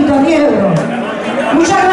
Quinto Niebro. Muchas